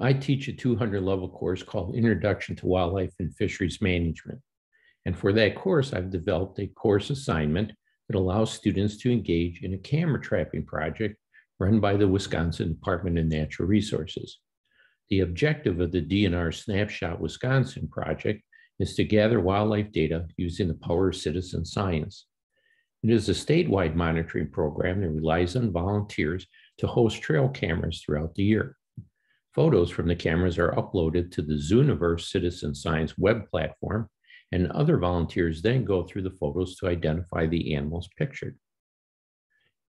I teach a 200 level course called Introduction to Wildlife and Fisheries Management. And for that course, I've developed a course assignment that allows students to engage in a camera trapping project run by the Wisconsin Department of Natural Resources. The objective of the DNR Snapshot Wisconsin project is to gather wildlife data using the power of citizen science. It is a statewide monitoring program that relies on volunteers to host trail cameras throughout the year. Photos from the cameras are uploaded to the Zooniverse Citizen Science web platform, and other volunteers then go through the photos to identify the animals pictured.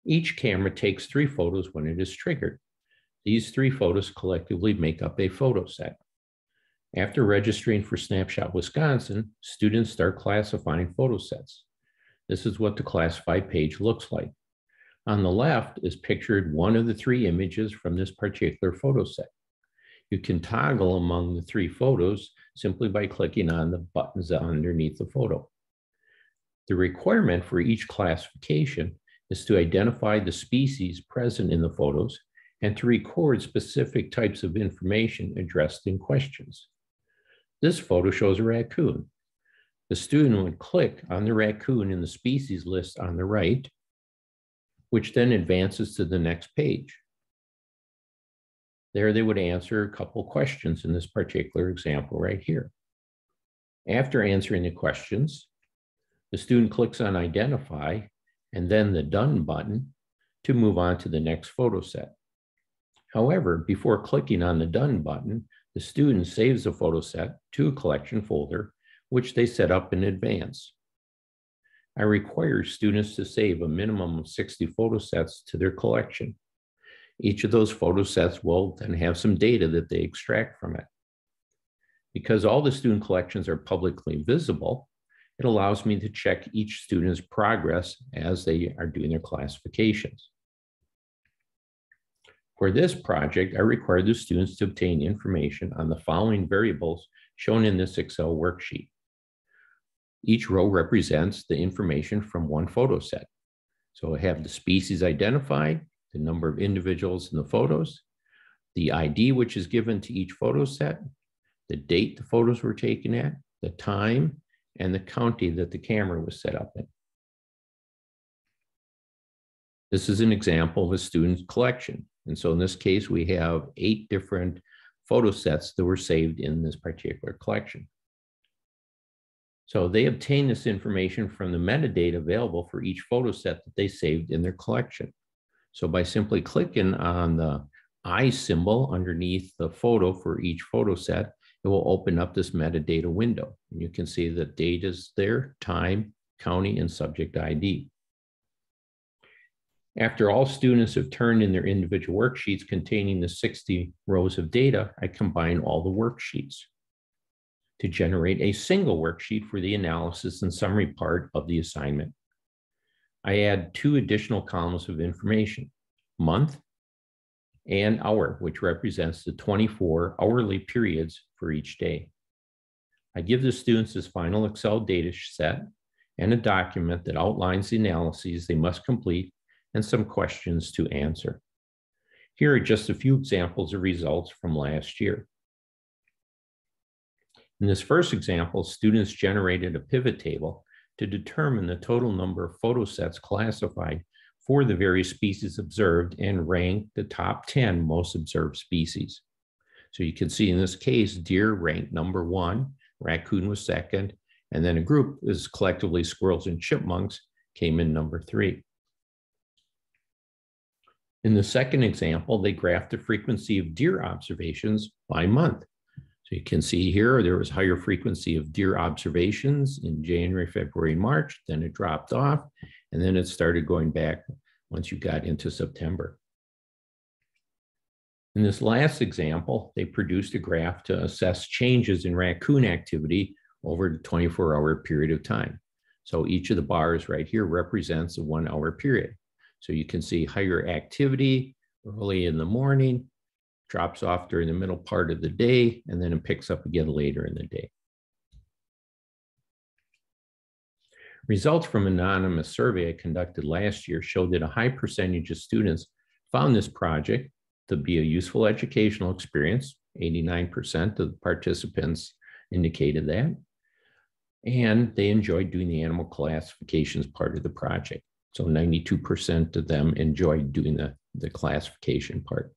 Each camera takes three photos when it is triggered. These three photos collectively make up a photo set. After registering for Snapshot Wisconsin, students start classifying photo sets. This is what the classified page looks like. On the left is pictured one of the three images from this particular photo set. You can toggle among the three photos simply by clicking on the buttons underneath the photo. The requirement for each classification is to identify the species present in the photos and to record specific types of information addressed in questions. This photo shows a raccoon. The student would click on the raccoon in the species list on the right, which then advances to the next page. There they would answer a couple questions in this particular example right here. After answering the questions, the student clicks on identify and then the done button to move on to the next photo set. However, before clicking on the done button, the student saves the photo set to a collection folder, which they set up in advance. I require students to save a minimum of 60 photo sets to their collection. Each of those photo sets will then have some data that they extract from it. Because all the student collections are publicly visible, it allows me to check each student's progress as they are doing their classifications. For this project, I required the students to obtain information on the following variables shown in this Excel worksheet. Each row represents the information from one photo set. So I have the species identified, the number of individuals in the photos, the ID which is given to each photo set, the date the photos were taken at, the time, and the county that the camera was set up in. This is an example of a student's collection. And so in this case, we have eight different photo sets that were saved in this particular collection. So they obtain this information from the metadata available for each photo set that they saved in their collection. So by simply clicking on the eye symbol underneath the photo for each photo set, it will open up this metadata window. And you can see the date is there, time, county, and subject ID. After all students have turned in their individual worksheets containing the 60 rows of data, I combine all the worksheets to generate a single worksheet for the analysis and summary part of the assignment. I add two additional columns of information, month and hour, which represents the 24 hourly periods for each day. I give the students this final Excel data set and a document that outlines the analyses they must complete and some questions to answer. Here are just a few examples of results from last year. In this first example, students generated a pivot table to determine the total number of photo sets classified for the various species observed and rank the top 10 most observed species. So you can see in this case, deer ranked number one, raccoon was second, and then a group is collectively squirrels and chipmunks came in number three. In the second example, they graphed the frequency of deer observations by month. So you can see here, there was higher frequency of deer observations in January, February, March, then it dropped off, and then it started going back once you got into September. In this last example, they produced a graph to assess changes in raccoon activity over a 24 hour period of time. So each of the bars right here represents a one hour period. So you can see higher activity early in the morning, drops off during the middle part of the day, and then it picks up again later in the day. Results from an anonymous survey I conducted last year showed that a high percentage of students found this project to be a useful educational experience 89% of the participants indicated that. And they enjoyed doing the animal classifications part of the project. So 92% of them enjoyed doing the, the classification part.